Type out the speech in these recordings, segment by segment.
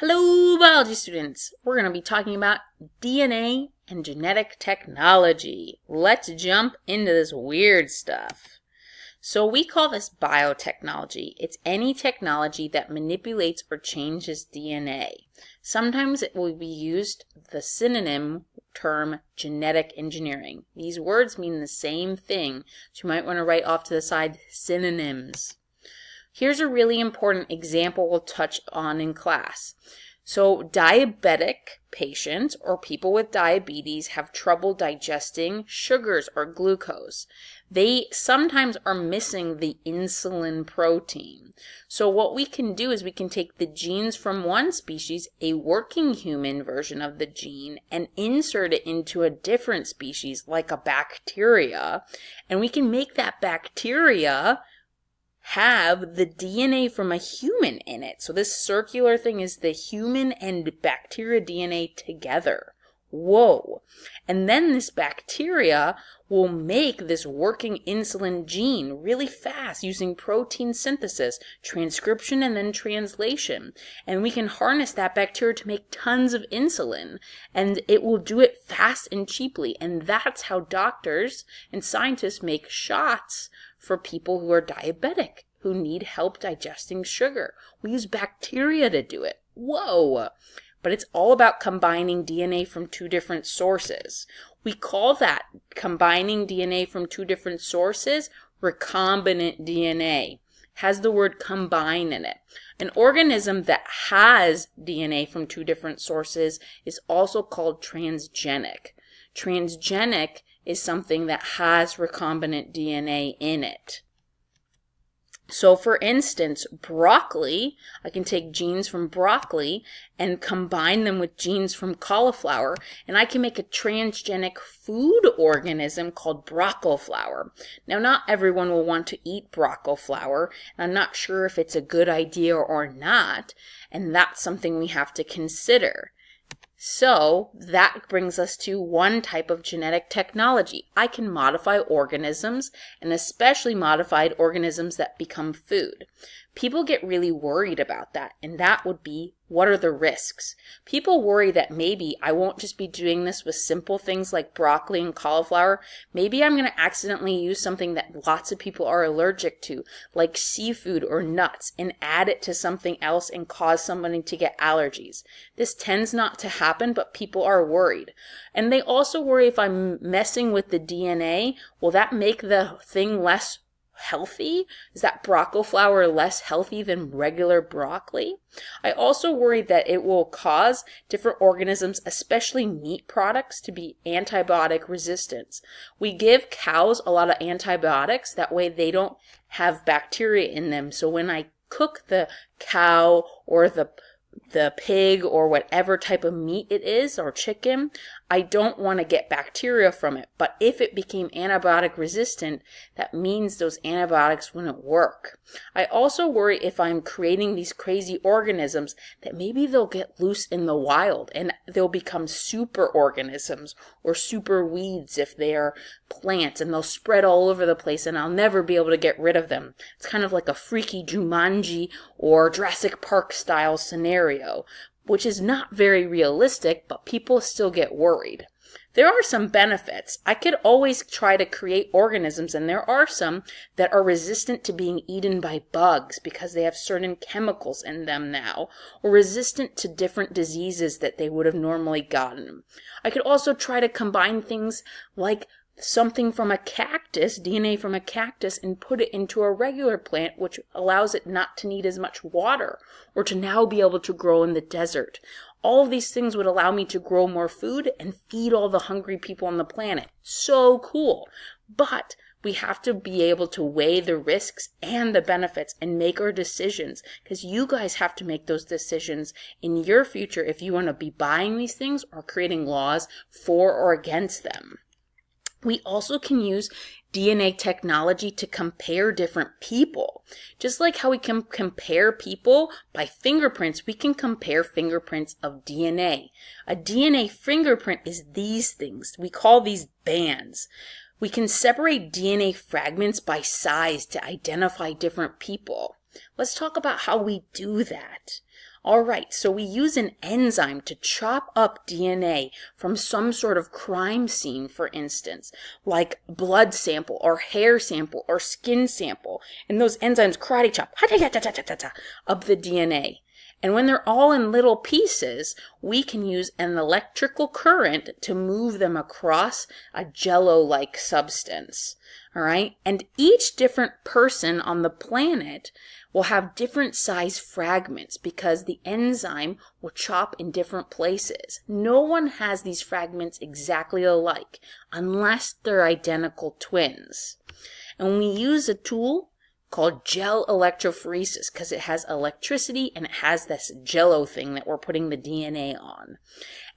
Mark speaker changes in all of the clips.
Speaker 1: Hello, biology students. We're going to be talking about DNA and genetic technology. Let's jump into this weird stuff. So, we call this biotechnology. It's any technology that manipulates or changes DNA. Sometimes it will be used the synonym term genetic engineering. These words mean the same thing, so you might want to write off to the side synonyms. Here's a really important example we'll touch on in class. So, diabetic patients or people with diabetes have trouble digesting sugars or glucose. They sometimes are missing the insulin protein. So, what we can do is we can take the genes from one species, a working human version of the gene, and insert it into a different species, like a bacteria, and we can make that bacteria have the DNA from a human in it. So this circular thing is the human and bacteria DNA together. Whoa. And then this bacteria will make this working insulin gene really fast using protein synthesis, transcription, and then translation. And we can harness that bacteria to make tons of insulin. And it will do it fast and cheaply. And that's how doctors and scientists make shots for people who are diabetic, who need help digesting sugar. We use bacteria to do it. Whoa! But it's all about combining DNA from two different sources. We call that combining DNA from two different sources recombinant DNA. Has the word combine in it. An organism that has DNA from two different sources is also called transgenic. Transgenic is something that has recombinant DNA in it. So, for instance, broccoli, I can take genes from broccoli and combine them with genes from cauliflower, and I can make a transgenic food organism called flour. Now, not everyone will want to eat flour, and I'm not sure if it's a good idea or not, and that's something we have to consider. So that brings us to one type of genetic technology. I can modify organisms and especially modified organisms that become food. People get really worried about that, and that would be what are the risks? People worry that maybe I won't just be doing this with simple things like broccoli and cauliflower. Maybe I'm going to accidentally use something that lots of people are allergic to, like seafood or nuts, and add it to something else and cause somebody to get allergies. This tends not to happen, but people are worried. And they also worry if I'm messing with the DNA, will that make the thing less healthy? Is that broccoliflower less healthy than regular broccoli? I also worry that it will cause different organisms, especially meat products, to be antibiotic resistant. We give cows a lot of antibiotics, that way they don't have bacteria in them. So when I cook the cow or the the pig or whatever type of meat it is or chicken, I don't want to get bacteria from it. But if it became antibiotic resistant, that means those antibiotics wouldn't work. I also worry if I'm creating these crazy organisms that maybe they'll get loose in the wild and they'll become super organisms or super weeds if they are plants and they'll spread all over the place and I'll never be able to get rid of them. It's kind of like a freaky Jumanji or Jurassic Park style scenario which is not very realistic, but people still get worried. There are some benefits. I could always try to create organisms, and there are some that are resistant to being eaten by bugs because they have certain chemicals in them now, or resistant to different diseases that they would have normally gotten. I could also try to combine things like something from a cactus, DNA from a cactus, and put it into a regular plant, which allows it not to need as much water or to now be able to grow in the desert. All of these things would allow me to grow more food and feed all the hungry people on the planet. So cool. But we have to be able to weigh the risks and the benefits and make our decisions because you guys have to make those decisions in your future if you want to be buying these things or creating laws for or against them. We also can use DNA technology to compare different people. Just like how we can compare people by fingerprints, we can compare fingerprints of DNA. A DNA fingerprint is these things. We call these bands. We can separate DNA fragments by size to identify different people. Let's talk about how we do that. All right, so we use an enzyme to chop up DNA from some sort of crime scene, for instance, like blood sample or hair sample or skin sample. And those enzymes karate chop up the DNA. And when they're all in little pieces, we can use an electrical current to move them across a jello like substance. All right. And each different person on the planet will have different size fragments because the enzyme will chop in different places. No one has these fragments exactly alike unless they're identical twins. And we use a tool called gel electrophoresis because it has electricity and it has this jello thing that we're putting the DNA on.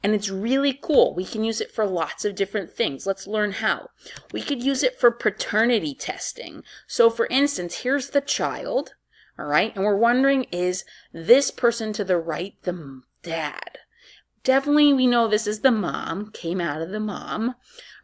Speaker 1: And it's really cool. We can use it for lots of different things. Let's learn how. We could use it for paternity testing. So for instance, here's the child all right. And we're wondering, is this person to the right the dad? Definitely, we know this is the mom, came out of the mom.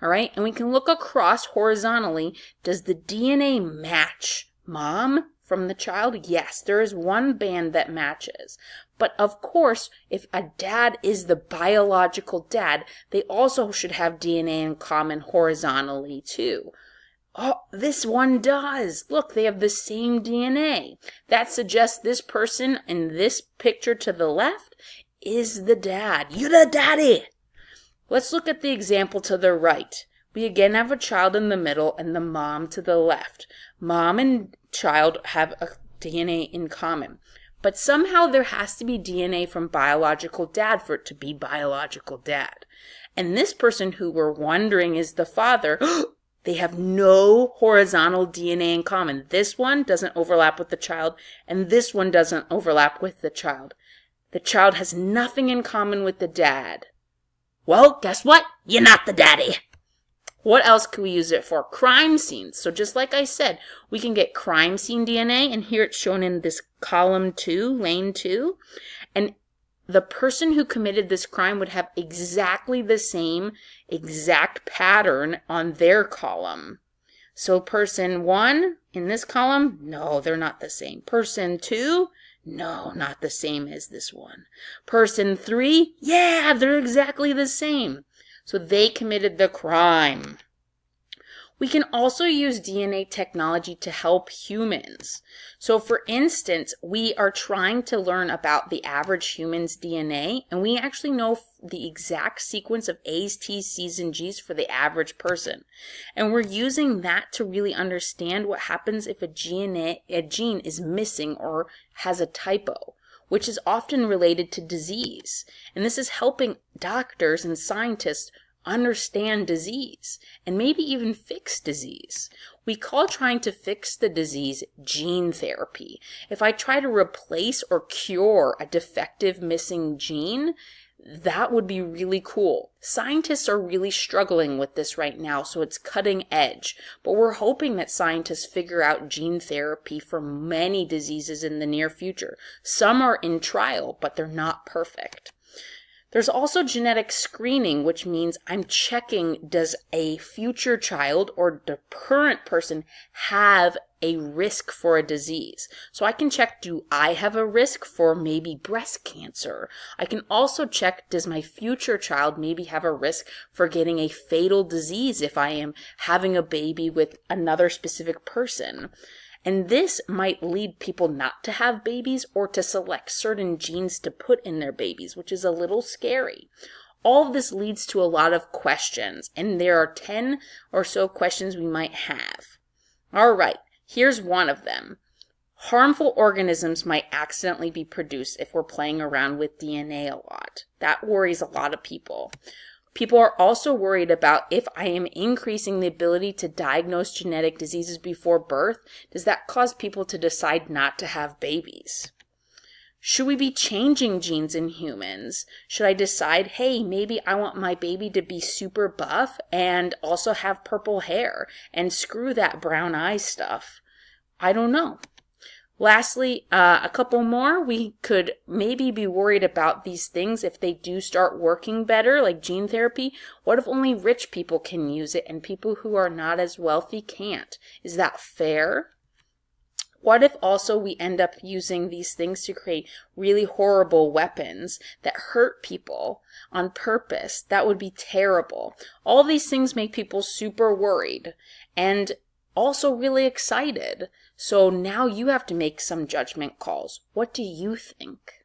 Speaker 1: All right. And we can look across horizontally. Does the DNA match mom from the child? Yes, there is one band that matches. But of course, if a dad is the biological dad, they also should have DNA in common horizontally too. Oh, this one does. Look, they have the same DNA. That suggests this person in this picture to the left is the dad. You're the daddy. Let's look at the example to the right. We again have a child in the middle and the mom to the left. Mom and child have a DNA in common. But somehow there has to be DNA from biological dad for it to be biological dad. And this person who we're wondering is the father They have no horizontal DNA in common. This one doesn't overlap with the child, and this one doesn't overlap with the child. The child has nothing in common with the dad. Well, guess what? You're not the daddy. What else could we use it for? Crime scenes. So just like I said, we can get crime scene DNA, and here it's shown in this column two, lane two. And the person who committed this crime would have exactly the same exact pattern on their column. So person one in this column, no, they're not the same. Person two, no, not the same as this one. Person three, yeah, they're exactly the same. So they committed the crime. We can also use DNA technology to help humans. So for instance, we are trying to learn about the average human's DNA, and we actually know the exact sequence of A's, T's, C's, and G's for the average person. And we're using that to really understand what happens if a gene, a gene is missing or has a typo which is often related to disease. And this is helping doctors and scientists understand disease and maybe even fix disease. We call trying to fix the disease gene therapy. If I try to replace or cure a defective missing gene, that would be really cool. Scientists are really struggling with this right now, so it's cutting edge. But we're hoping that scientists figure out gene therapy for many diseases in the near future. Some are in trial, but they're not perfect. There's also genetic screening, which means I'm checking does a future child or the current person have a risk for a disease. So I can check do I have a risk for maybe breast cancer? I can also check does my future child maybe have a risk for getting a fatal disease if I am having a baby with another specific person. And this might lead people not to have babies or to select certain genes to put in their babies, which is a little scary. All of this leads to a lot of questions, and there are 10 or so questions we might have. All right, here's one of them. Harmful organisms might accidentally be produced if we're playing around with DNA a lot. That worries a lot of people. People are also worried about if I am increasing the ability to diagnose genetic diseases before birth, does that cause people to decide not to have babies? Should we be changing genes in humans? Should I decide, hey, maybe I want my baby to be super buff and also have purple hair and screw that brown eye stuff? I don't know. Lastly, uh, a couple more. We could maybe be worried about these things if they do start working better, like gene therapy. What if only rich people can use it and people who are not as wealthy can't? Is that fair? What if also we end up using these things to create really horrible weapons that hurt people on purpose? That would be terrible. All these things make people super worried and also really excited. So now you have to make some judgment calls. What do you think?